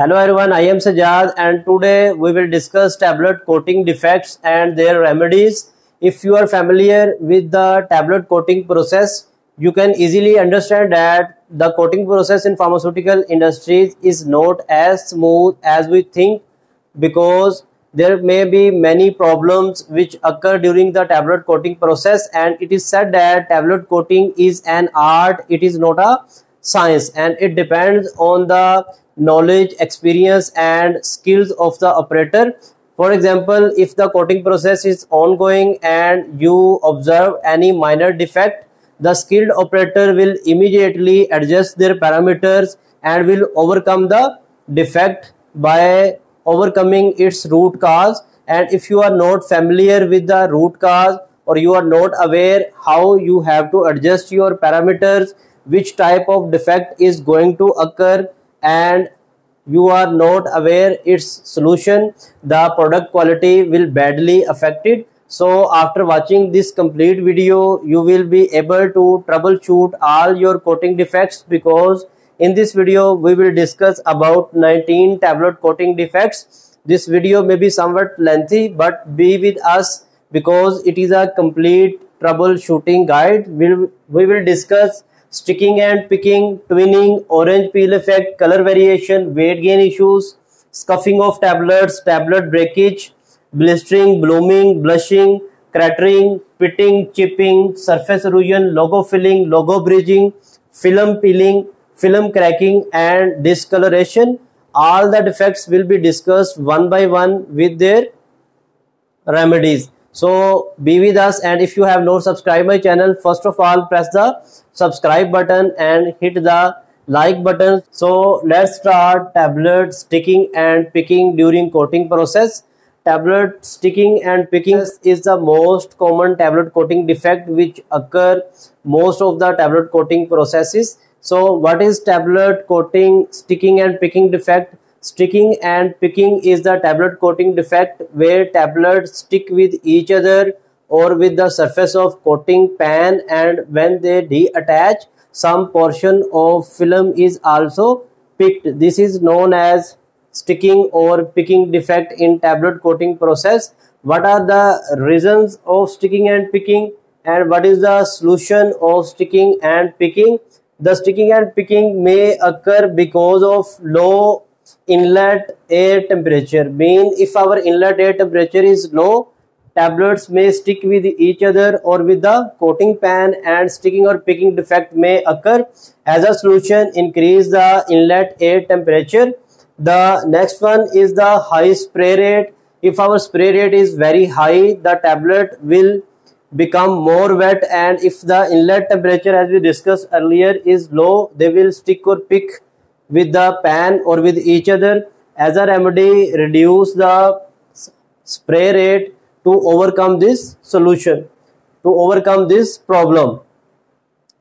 Hello everyone, I am Sajad and today we will discuss tablet coating defects and their remedies. If you are familiar with the tablet coating process, you can easily understand that the coating process in pharmaceutical industries is not as smooth as we think because there may be many problems which occur during the tablet coating process and it is said that tablet coating is an art, it is not a science and it depends on the knowledge, experience and skills of the operator. For example, if the coating process is ongoing and you observe any minor defect, the skilled operator will immediately adjust their parameters and will overcome the defect by overcoming its root cause and if you are not familiar with the root cause or you are not aware how you have to adjust your parameters which type of defect is going to occur and you are not aware its solution the product quality will badly affected so after watching this complete video you will be able to troubleshoot all your coating defects because in this video we will discuss about 19 tablet coating defects. This video may be somewhat lengthy but be with us because it is a complete troubleshooting guide. We'll, we will discuss sticking and picking, twinning, orange peel effect, color variation, weight gain issues, scuffing of tablets, tablet breakage, blistering, blooming, blushing, cratering, pitting, chipping, surface erosion, logo filling, logo bridging, film peeling, film cracking and discoloration. All the defects will be discussed one by one with their remedies so be with us and if you have not subscribed my channel first of all press the subscribe button and hit the like button. So let's start tablet sticking and picking during coating process. Tablet sticking and picking is the most common tablet coating defect which occur most of the tablet coating processes. So what is tablet coating sticking and picking defect Sticking and picking is the tablet coating defect where tablets stick with each other or with the surface of coating pan and when they detach some portion of film is also picked. This is known as sticking or picking defect in tablet coating process. What are the reasons of sticking and picking and what is the solution of sticking and picking? The sticking and picking may occur because of low inlet air temperature. Mean if our inlet air temperature is low tablets may stick with each other or with the coating pan and sticking or picking defect may occur. As a solution increase the inlet air temperature. The next one is the high spray rate. If our spray rate is very high the tablet will become more wet and if the inlet temperature as we discussed earlier is low they will stick or pick with the pan or with each other. As a remedy reduce the spray rate to overcome this solution to overcome this problem.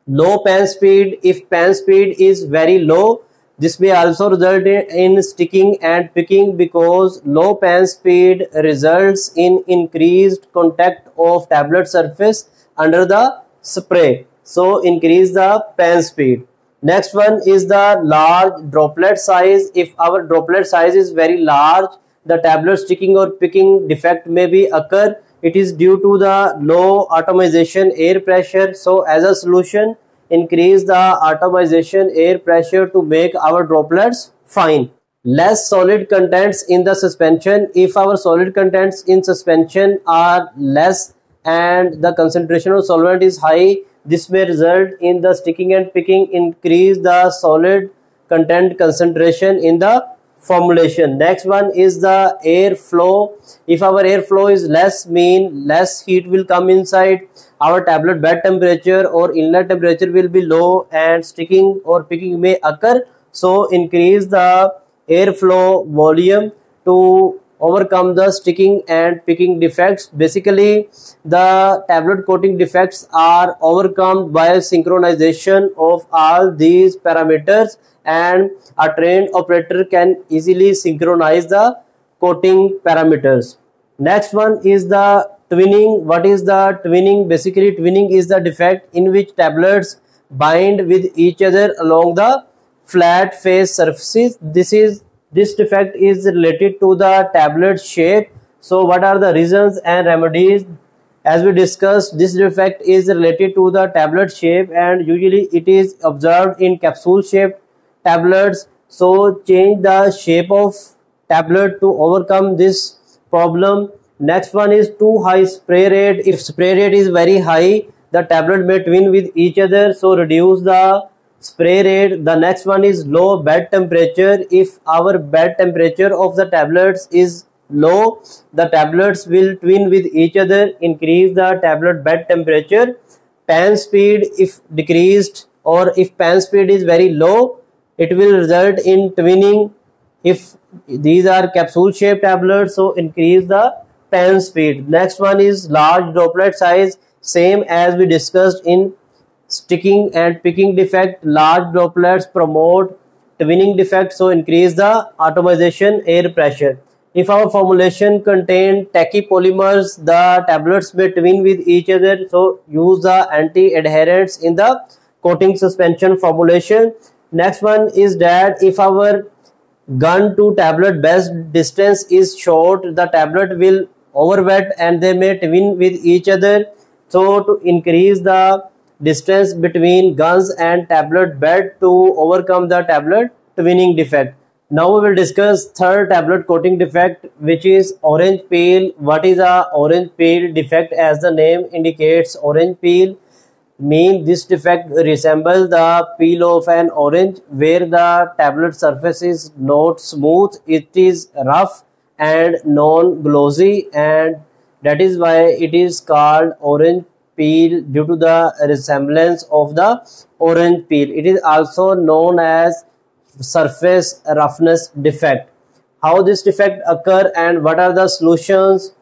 Low pan speed if pan speed is very low this may also result in sticking and picking because low pan speed results in increased contact of tablet surface under the spray. So increase the pan speed next one is the large droplet size. If our droplet size is very large the tablet sticking or picking defect may be occur. It is due to the low atomization air pressure. So as a solution increase the atomization air pressure to make our droplets fine. Less solid contents in the suspension. If our solid contents in suspension are less and the concentration of solvent is high this may result in the sticking and picking increase the solid content concentration in the formulation. Next one is the air flow. If our air flow is less mean less heat will come inside our tablet bed temperature or inlet temperature will be low and sticking or picking may occur. So increase the airflow volume to overcome the sticking and picking defects. Basically the tablet coating defects are overcome by synchronization of all these parameters and a trained operator can easily synchronize the coating parameters. Next one is the twinning. What is the twinning? Basically twinning is the defect in which tablets bind with each other along the flat face surfaces. This is this defect is related to the tablet shape. So what are the reasons and remedies? As we discussed this defect is related to the tablet shape and usually it is observed in capsule shaped tablets. So change the shape of tablet to overcome this problem. Next one is too high spray rate. If spray rate is very high the tablet may twin with each other. So reduce the spray rate. The next one is low bed temperature. If our bed temperature of the tablets is low the tablets will twin with each other increase the tablet bed temperature. Pan speed if decreased or if pan speed is very low it will result in twinning. If these are capsule shaped tablets so increase the pan speed. Next one is large droplet size same as we discussed in sticking and picking defect large droplets promote twinning defect so increase the atomization air pressure. If our formulation contain tacky polymers the tablets may twin with each other so use the anti-adherents in the coating suspension formulation. Next one is that if our gun to tablet best distance is short the tablet will overwet and they may twin with each other so to increase the distance between guns and tablet bed to overcome the tablet twinning defect. Now we will discuss third tablet coating defect which is orange peel. What is a orange peel defect as the name indicates orange peel mean this defect resembles the peel of an orange where the tablet surface is not smooth it is rough and non-glossy and that is why it is called orange peel due to the resemblance of the orange peel. It is also known as surface roughness defect. How this defect occur and what are the solutions?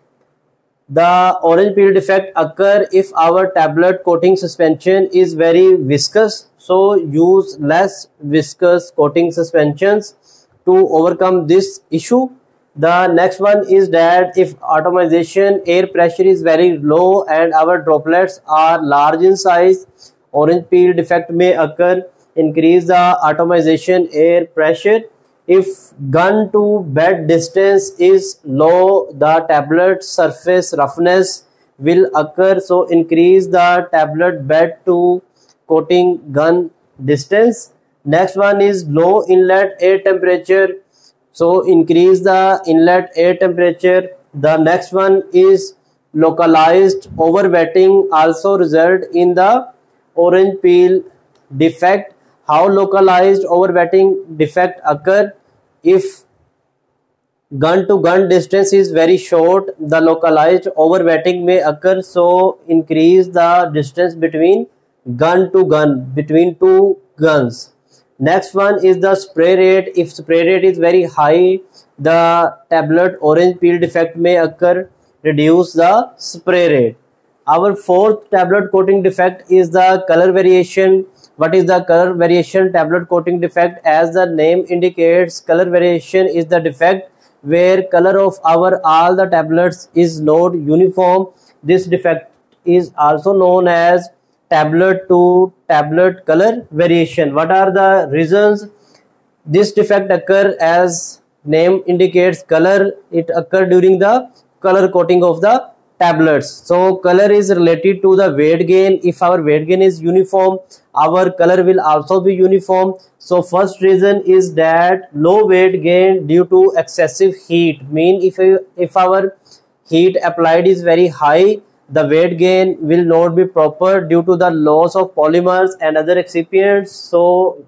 The orange peel defect occur if our tablet coating suspension is very viscous. So use less viscous coating suspensions to overcome this issue the next one is that if atomization air pressure is very low and our droplets are large in size orange peel defect may occur increase the atomization air pressure. If gun to bed distance is low the tablet surface roughness will occur. So increase the tablet bed to coating gun distance. Next one is low inlet air temperature so increase the inlet air temperature. The next one is localized overwetting also result in the orange peel defect. How localized overwetting defect occur? If gun to gun distance is very short the localized overwetting may occur. So increase the distance between gun to gun between two guns next one is the spray rate. If spray rate is very high the tablet orange peel defect may occur. Reduce the spray rate. Our fourth tablet coating defect is the color variation. What is the color variation tablet coating defect? As the name indicates color variation is the defect where color of our all the tablets is not uniform. This defect is also known as tablet to tablet color variation. What are the reasons this defect occur? As name indicates color it occur during the color coating of the tablets. So color is related to the weight gain. If our weight gain is uniform our color will also be uniform. So first reason is that low weight gain due to excessive heat. Mean if if our heat applied is very high the weight gain will not be proper due to the loss of polymers and other excipients. So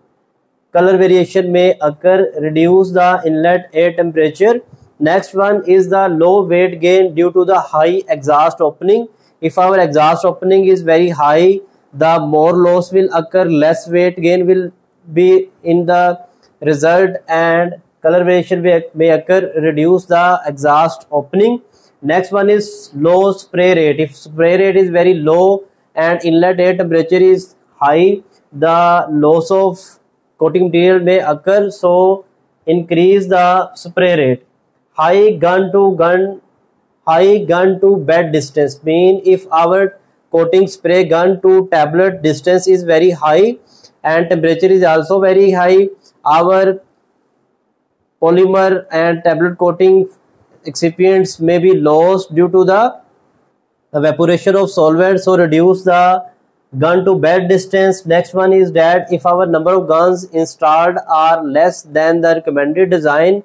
color variation may occur. Reduce the inlet air temperature. Next one is the low weight gain due to the high exhaust opening. If our exhaust opening is very high the more loss will occur. Less weight gain will be in the result and color variation may occur. Reduce the exhaust opening next one is low spray rate. If spray rate is very low and inlet air temperature is high the loss of coating material may occur so increase the spray rate. High gun to gun high gun to bed distance. Mean if our coating spray gun to tablet distance is very high and temperature is also very high our polymer and tablet coating excipients may be lost due to the evaporation of solvent so reduce the gun to bed distance. Next one is that if our number of guns installed are less than the recommended design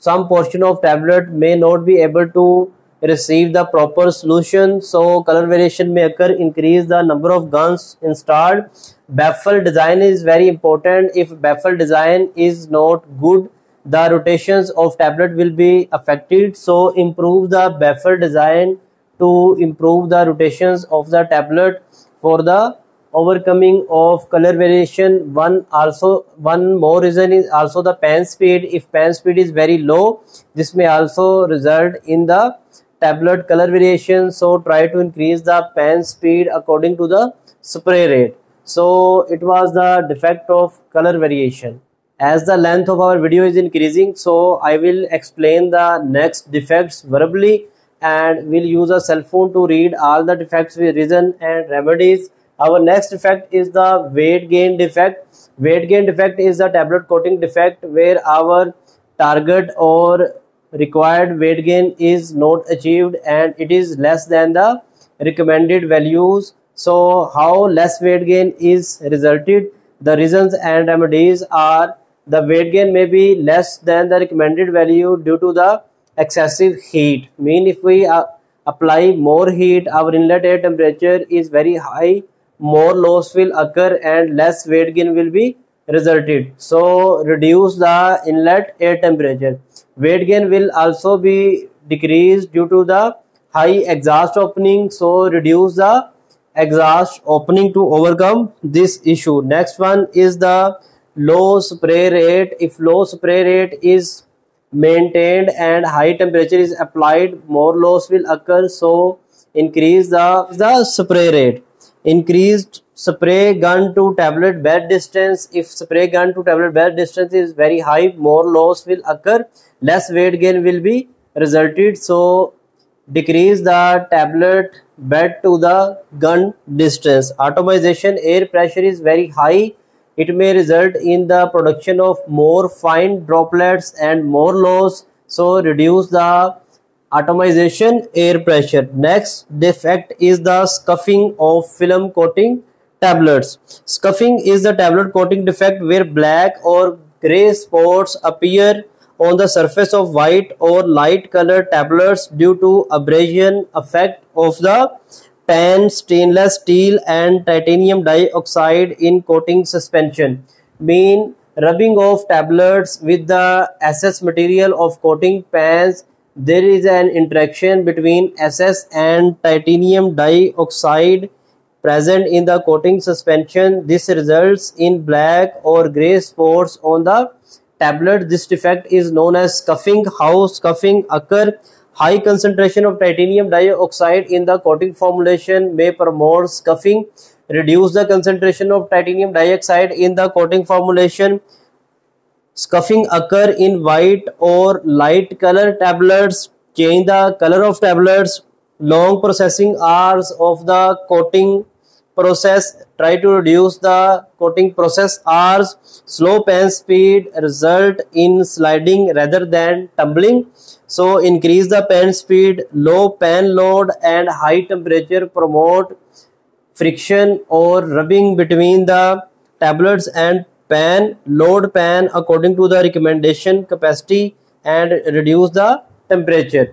some portion of tablet may not be able to receive the proper solution. So color variation may occur increase the number of guns installed. Baffle design is very important. If baffle design is not good the rotations of tablet will be affected. So improve the baffle design to improve the rotations of the tablet for the overcoming of color variation. One also one more reason is also the pan speed. If pan speed is very low this may also result in the tablet color variation. So try to increase the pan speed according to the spray rate. So it was the defect of color variation as the length of our video is increasing so i will explain the next defects verbally and we'll use a cell phone to read all the defects with reason and remedies. Our next defect is the weight gain defect. Weight gain defect is the tablet coating defect where our target or required weight gain is not achieved and it is less than the recommended values. So how less weight gain is resulted? The reasons and remedies are the weight gain may be less than the recommended value due to the excessive heat. Mean if we uh, apply more heat our inlet air temperature is very high more loss will occur and less weight gain will be resulted. So reduce the inlet air temperature. Weight gain will also be decreased due to the high exhaust opening. So reduce the exhaust opening to overcome this issue. Next one is the low spray rate if low spray rate is maintained and high temperature is applied more loss will occur so increase the the spray rate. Increased spray gun to tablet bed distance if spray gun to tablet bed distance is very high more loss will occur less weight gain will be resulted so decrease the tablet bed to the gun distance. Atomization air pressure is very high it may result in the production of more fine droplets and more loss so reduce the atomization air pressure. Next defect is the scuffing of film coating tablets. Scuffing is the tablet coating defect where black or gray spots appear on the surface of white or light colored tablets due to abrasion effect of the pan stainless steel and titanium dioxide in coating suspension mean rubbing of tablets with the SS material of coating pans there is an interaction between SS and titanium dioxide present in the coating suspension. This results in black or gray spots on the tablet. This defect is known as scuffing. How scuffing occur? High concentration of titanium dioxide in the coating formulation may promote scuffing. Reduce the concentration of titanium dioxide in the coating formulation Scuffing occur in white or light color tablets. Change the color of tablets. Long processing hours of the coating process. Try to reduce the coating process hours. Slow pan speed result in sliding rather than tumbling. So increase the pan speed. Low pan load and high temperature promote friction or rubbing between the tablets and pan load pan according to the recommendation capacity and reduce the temperature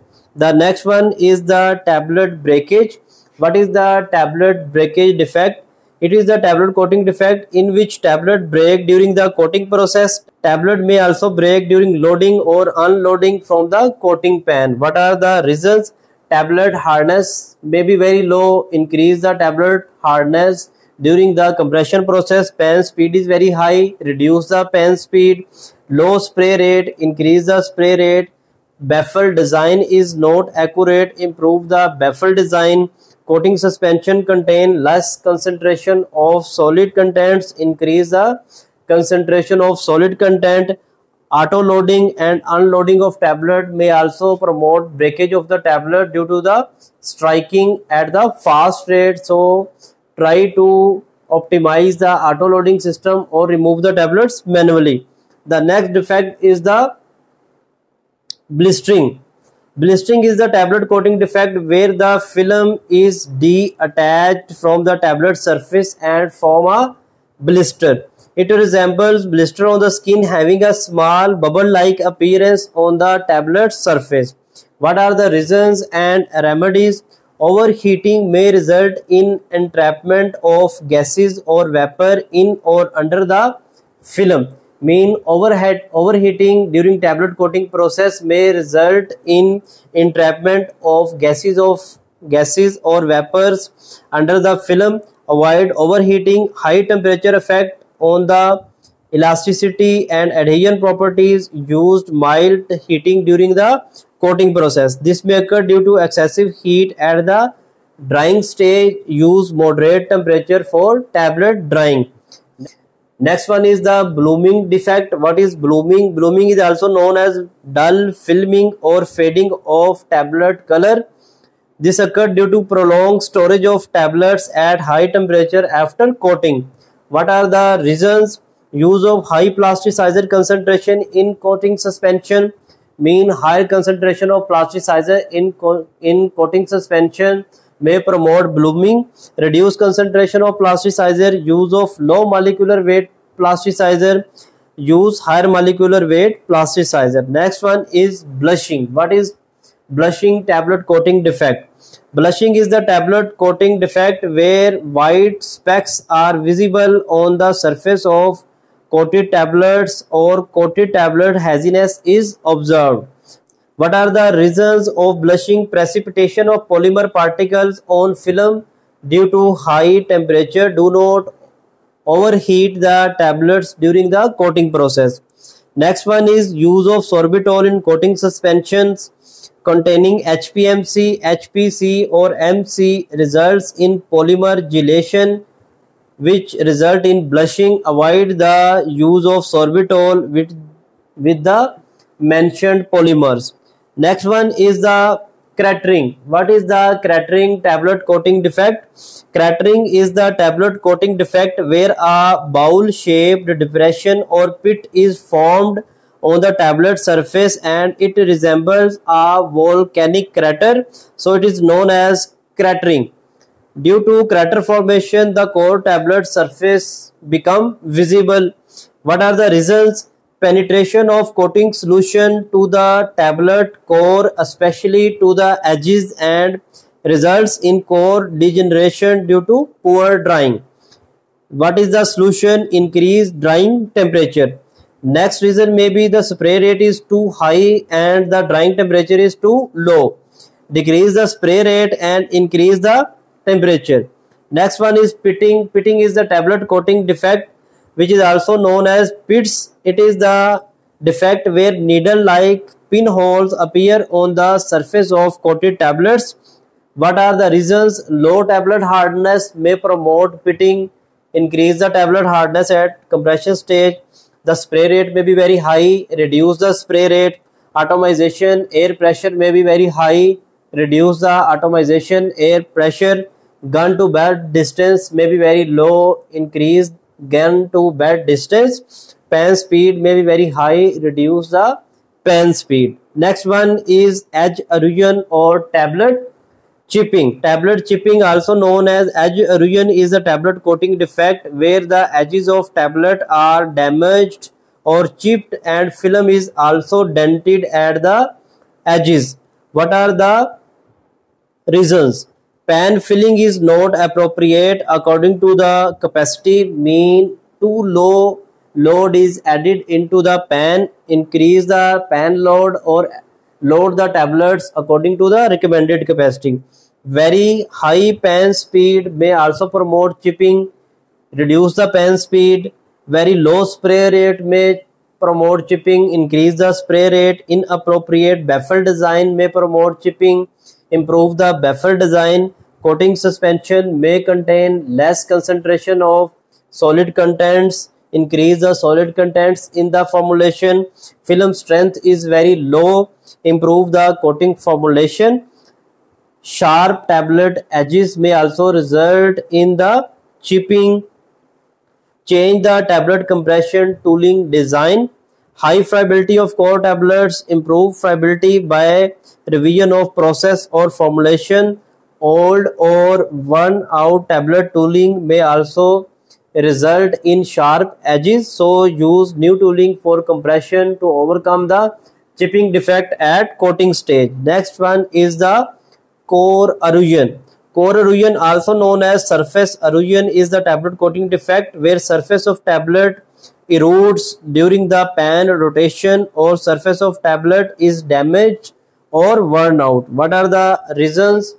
the next one is the tablet breakage what is the tablet breakage defect? It is the tablet coating defect in which tablet break during the coating process. Tablet may also break during loading or unloading from the coating pan. What are the results? Tablet hardness may be very low. Increase the tablet hardness during the compression process. Pan speed is very high. Reduce the pan speed. Low spray rate. Increase the spray rate. Baffle design is not accurate. Improve the baffle design coating suspension contain less concentration of solid contents increase the concentration of solid content. Auto loading and unloading of tablet may also promote breakage of the tablet due to the striking at the fast rate. So try to optimize the auto loading system or remove the tablets manually. The next defect is the blistering blistering is the tablet coating defect where the film is detached from the tablet surface and form a blister it resembles blister on the skin having a small bubble-like appearance on the tablet surface. What are the reasons and remedies? Overheating may result in entrapment of gases or vapor in or under the film. Mean overhead overheating during tablet coating process may result in entrapment of gases of gases or vapors under the film. Avoid overheating. High temperature effect on the elasticity and adhesion properties used mild heating during the coating process. This may occur due to excessive heat at the drying stage. Use moderate temperature for tablet drying. Next one is the blooming defect. What is blooming? Blooming is also known as dull filming or fading of tablet color. This occurred due to prolonged storage of tablets at high temperature after coating. What are the reasons? Use of high plasticizer concentration in coating suspension mean higher concentration of plasticizer in, co in coating suspension may promote blooming. Reduce concentration of plasticizer, use of low molecular weight plasticizer, use higher molecular weight plasticizer. Next one is blushing. What is blushing tablet coating defect? Blushing is the tablet coating defect where white specks are visible on the surface of coated tablets or coated tablet haziness is observed. What are the reasons of blushing? Precipitation of polymer particles on film due to high temperature. Do not overheat the tablets during the coating process. Next one is use of sorbitol in coating suspensions containing HPMC, HPC or MC results in polymer gelation which result in blushing. Avoid the use of sorbitol with, with the mentioned polymers. Next one is the cratering. What is the cratering tablet coating defect? Cratering is the tablet coating defect where a bowl shaped depression or pit is formed on the tablet surface and it resembles a volcanic crater so it is known as cratering due to crater formation the core tablet surface become visible what are the results penetration of coating solution to the tablet core especially to the edges and results in core degeneration due to poor drying what is the solution increase drying temperature Next reason may be the spray rate is too high and the drying temperature is too low. Decrease the spray rate and increase the temperature. Next one is pitting. Pitting is the tablet coating defect which is also known as pits. It is the defect where needle-like pinholes appear on the surface of coated tablets. What are the reasons? Low tablet hardness may promote pitting. Increase the tablet hardness at compression stage the spray rate may be very high reduce the spray rate atomization air pressure may be very high reduce the atomization air pressure gun to bed distance may be very low increase gun to bed distance pan speed may be very high reduce the pan speed next one is edge erosion or tablet Chipping. Tablet chipping also known as edge erosion is a tablet coating defect where the edges of tablet are damaged or chipped and film is also dented at the edges. What are the reasons? Pan filling is not appropriate according to the capacity mean too low load is added into the pan increase the pan load or load the tablets according to the recommended capacity. Very high pan speed may also promote chipping, reduce the pan speed. Very low spray rate may promote chipping, increase the spray rate. Inappropriate baffle design may promote chipping, improve the baffle design. Coating suspension may contain less concentration of solid contents increase the solid contents in the formulation. Film strength is very low. Improve the coating formulation. Sharp tablet edges may also result in the chipping. Change the tablet compression tooling design. High friability of core tablets. Improve friability by revision of process or formulation. Old or worn out tablet tooling may also result in sharp edges so use new tooling for compression to overcome the chipping defect at coating stage. Next one is the core erosion. Core erosion also known as surface erosion is the tablet coating defect where surface of tablet erodes during the pan rotation or surface of tablet is damaged or worn out. What are the reasons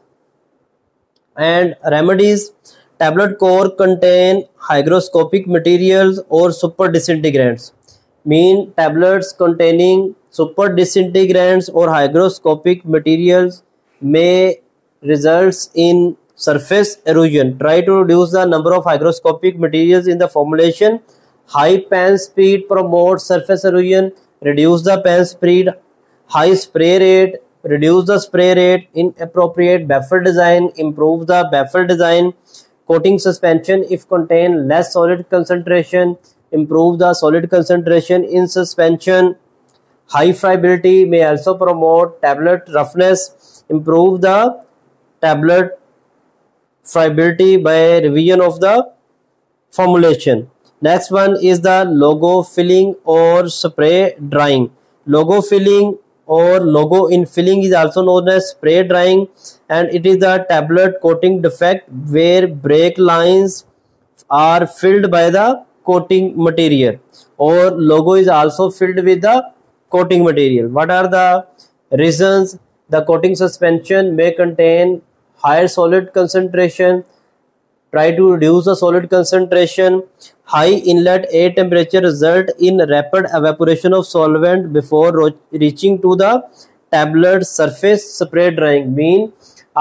and remedies? Tablet core contain hygroscopic materials or super disintegrants. Mean tablets containing super disintegrants or hygroscopic materials may results in surface erosion. Try to reduce the number of hygroscopic materials in the formulation High pan speed promotes surface erosion. Reduce the pan speed. High spray rate. Reduce the spray rate. Inappropriate baffle design. Improve the baffle design. Coating suspension if contain less solid concentration. Improve the solid concentration in suspension. High friability may also promote tablet roughness. Improve the tablet friability by revision of the formulation next one is the logo filling or spray drying logo filling or logo in filling is also known as spray drying and it is the tablet coating defect where break lines are filled by the coating material. Or logo is also filled with the coating material. What are the reasons? The coating suspension may contain higher solid concentration. Try to reduce the solid concentration. High inlet air temperature result in rapid evaporation of solvent before reaching to the tablet surface spray drying. Mean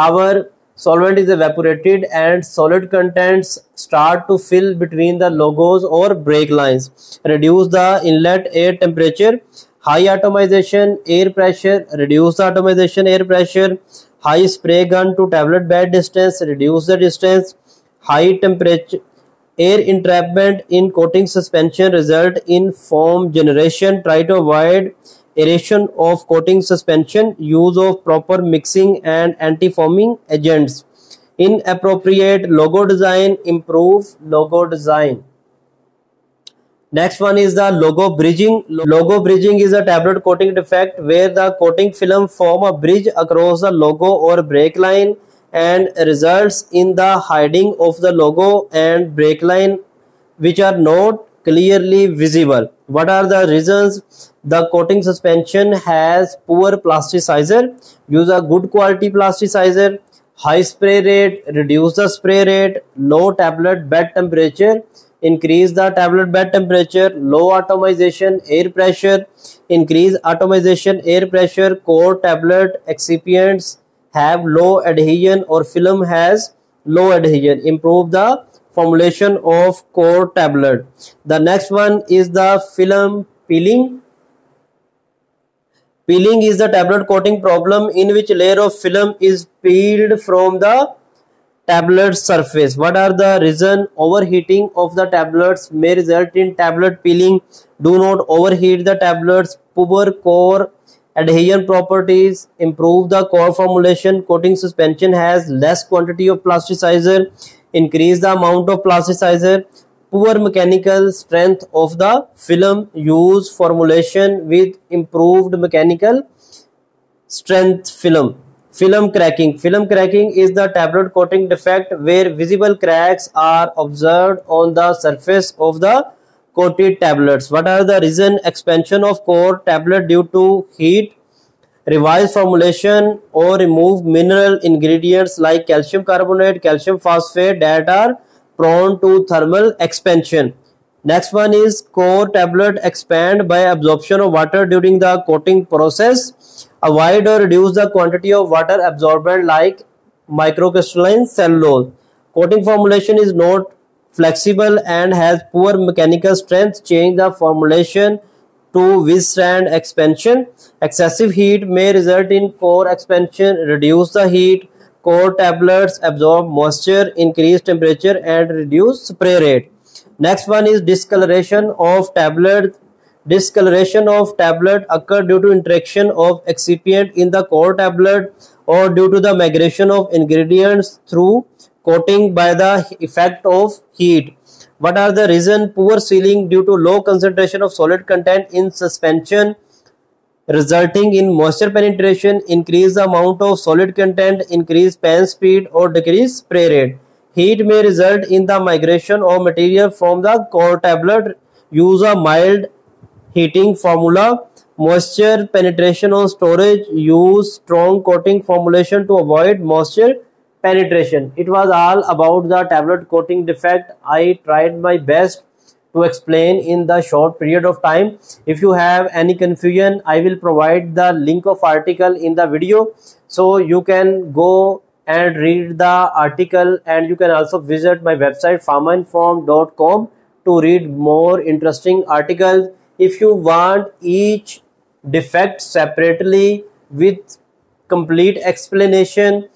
our solvent is evaporated and solid contents start to fill between the logos or break lines. Reduce the inlet air temperature. High atomization air pressure. Reduce the atomization air pressure. High spray gun to tablet bed distance. Reduce the distance. High temperature air entrapment in coating suspension result in foam generation. Try to avoid aeration of coating suspension use of proper mixing and anti-foaming agents inappropriate logo design improve logo design next one is the logo bridging logo bridging is a tablet coating defect where the coating film form a bridge across the logo or break line and results in the hiding of the logo and break line which are not clearly visible. What are the reasons? The coating suspension has poor plasticizer. Use a good quality plasticizer. High spray rate, reduce the spray rate, low tablet bed temperature, increase the tablet bed temperature, low atomization, air pressure, increase atomization, air pressure, core tablet excipients, have low adhesion or film has low adhesion improve the formulation of core tablet the next one is the film peeling peeling is the tablet coating problem in which layer of film is peeled from the tablet surface. What are the reason overheating of the tablets may result in tablet peeling? Do not overheat the tablets. Poor core adhesion properties improve the core formulation. Coating suspension has less quantity of plasticizer. Increase the amount of plasticizer poor mechanical strength of the film use formulation with improved mechanical strength film film cracking film cracking is the tablet coating defect where visible cracks are observed on the surface of the coated tablets. What are the reason expansion of core tablet due to heat, revised formulation or remove mineral ingredients like calcium carbonate, calcium phosphate that are prone to thermal expansion. Next one is core tablet expand by absorption of water during the coating process. Avoid or reduce the quantity of water absorbent like microcrystalline cellulose. Coating formulation is not flexible and has poor mechanical strength change the formulation to withstand expansion excessive heat may result in core expansion reduce the heat core tablets absorb moisture increase temperature and reduce spray rate. Next one is discoloration of tablet. Discoloration of tablet occur due to interaction of excipient in the core tablet or due to the migration of ingredients through coating by the effect of heat. What are the reason poor sealing due to low concentration of solid content in suspension resulting in moisture penetration increase the amount of solid content increase pan speed or decrease spray rate. Heat may result in the migration of material from the core tablet. Use a mild heating formula. Moisture penetration on storage. Use strong coating formulation to avoid moisture penetration. It was all about the tablet coating defect. I tried my best to explain in the short period of time. If you have any confusion i will provide the link of article in the video. So you can go and read the article and you can also visit my website pharmainform.com to read more interesting articles. If you want each defect separately with complete explanation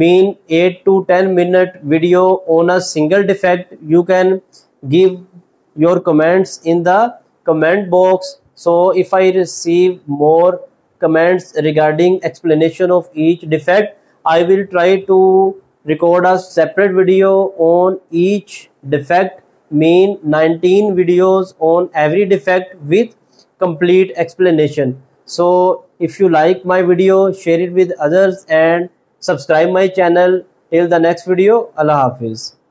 mean 8 to 10 minute video on a single defect you can give your comments in the comment box. So if i receive more comments regarding explanation of each defect i will try to record a separate video on each defect mean 19 videos on every defect with complete explanation. So if you like my video share it with others and subscribe my channel. Till the next video allah hafiz